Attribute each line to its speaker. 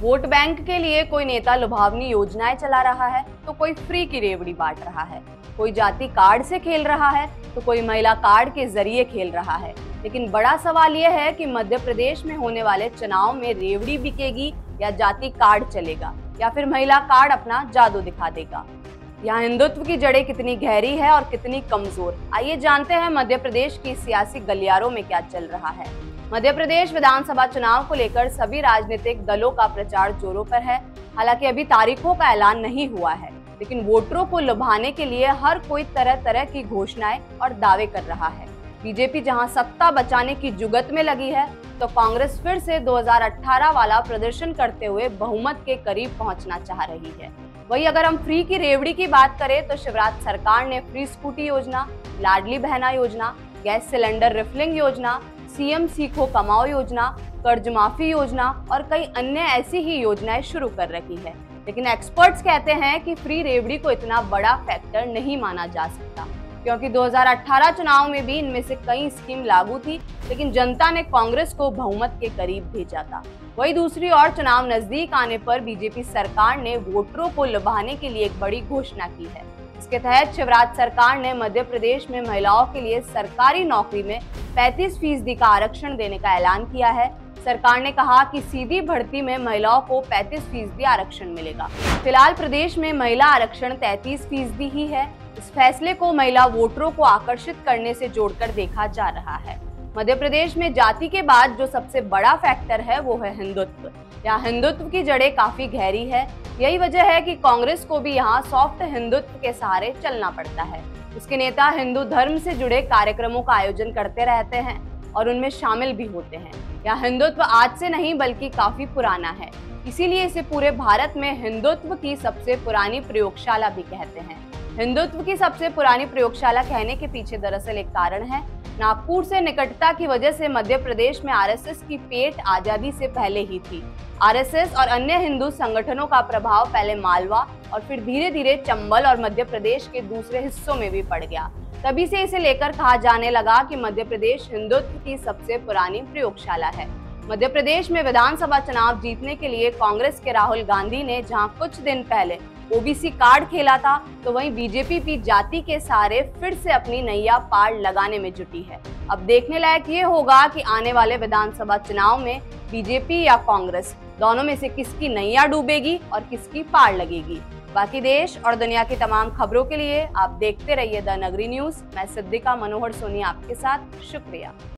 Speaker 1: Vote bank के लिए कोई नेता लुभावनी योजनाएँ चला रहा है तो कोई फ्री की रेवड़ी बांट रहा है। कोई जाति कार्ड से खेल रहा है तो कोई महिला कार्ड के ज़रिए खेल रहा है। लेकिन बड़ा सवाल यह है कि मध्य प्रदेश में होने वाले चुनाव में रेवड़ी बिकेगी या जाति कार्ड चलेगा, या फिर महिला कार्ड अपना जादू दिखा देगा? यहाँ हिंदुत्व की जड़ें कितनी गहरी है और कितनी कमज़ोर? आइए जानते हैं मध्य प्रदेश की सियासी गलियारों में क्या चल रहा है। मध्य प्रदेश विधानसभा चुनाव को लेकर सभी राजनीतिक दलों का प्रचार जोरों पर है। हालाँकि अभी तारीखों का ऐलान नहीं हुआ है, लेकिन वोटरों को लुभाने के लिए हर कोई तरह तरह की घोषणाएँ और दावे कर रहा है। बीजेपी जहाँ सत्ता बचाने की जुगत में लगी है तो कांग्रेस फिर से 2018 वाला प्रदर्शन करते हुए बहुमत के करीब पहुँचना चाह रही है। वही अगर हम फ्री की रेवड़ी की बात करें तो शिवराज सरकार ने फ्री स्कूटी योजना, लाडली बहना योजना, गैस सिलेंडर रिफिलिंग योजना सीएम सीखो कमाओ योजना कर्ज माफ़ी योजना और कई अन्य ऐसी ही योजनाएँ शुरू कर रखी है। लेकिन एक्सपर्ट्स कहते हैं कि फ्री रेवड़ी को इतना बड़ा फैक्टर नहीं माना जा सकता, क्योंकि 2018 चुनाव में भी इनमें से कई स्कीम लागू थी, लेकिन जनता ने कांग्रेस को बहुमत के करीब भेजा था। वही दूसरी ओर चुनाव नज़दीक आने पर बीजेपी सरकार ने वोटरों को लुभाने के लिए एक बड़ी घोषणा की है। इसके तहत शिवराज सरकार ने मध्य प्रदेश में महिलाओं के लिए सरकारी नौकरी में 35 फ़ीसदी का आरक्षण देने का ऐलान किया है। सरकार ने कहा कि सीधी भर्ती में महिलाओं को 35 फ़ीसदी आरक्षण मिलेगा। फ़िलहाल प्रदेश में महिला आरक्षण 33 फ़ीसदी ही है। इस फैसले को महिला वोटरों को आकर्षित करने से जोड़कर देखा जा रहा है। मध्य प्रदेश में जाति के बाद जो सबसे बड़ा फैक्टर है, वो है हिंदुत्व। यहाँ हिंदुत्व की जड़ें काफ़ी गहरी है। यही वजह है कि कांग्रेस को भी यहाँ सॉफ्ट हिंदुत्व के सहारे चलना पड़ता है। उसके नेता हिंदू धर्म से जुड़े कार्यक्रमों का आयोजन करते रहते हैं और उनमें शामिल भी होते हैं। यहाँ हिंदुत्व आज से नहीं, बल्कि काफ़ी पुराना है। इसीलिए इसे पूरे भारत में हिंदुत्व की सबसे पुरानी प्रयोगशाला भी कहते हैं। हिंदुत्व की सबसे पुरानी प्रयोगशाला कहने के पीछे दरअसल एक कारण है नागपुर से निकटता की वजह से मध्य प्रदेश में आरएसएस की पेट आज़ादी से पहले ही थी। आरएसएस और अन्य हिंदू संगठनों का प्रभाव पहले मालवा और फिर धीरे धीरे चंबल और मध्य प्रदेश के दूसरे हिस्सों में भी पड़ गया। तभी से इसे लेकर कहा जाने लगा कि मध्य प्रदेश हिंदुत्व की सबसे पुरानी प्रयोगशाला है। मध्य प्रदेश में विधानसभा चुनाव जीतने के लिए कांग्रेस के राहुल गांधी ने जहाँ कुछ दिन पहले ओबीसी कार्ड खेला था तो वहीं बीजेपी भी जाति के सहारे फिर से अपनी नैया पार लगाने में जुटी है। अब देखने लायक ये होगा कि आने वाले विधानसभा चुनाव में बीजेपी या कांग्रेस, दोनों में से किसकी नैया डूबेगी और किसकी पार लगेगी। बाकी देश और दुनिया की तमाम खबरों के लिए आप देखते रहिए द नगरी न्यूज़। मैं सिद्दिका मनोहर सोनी आपके साथ, शुक्रिया।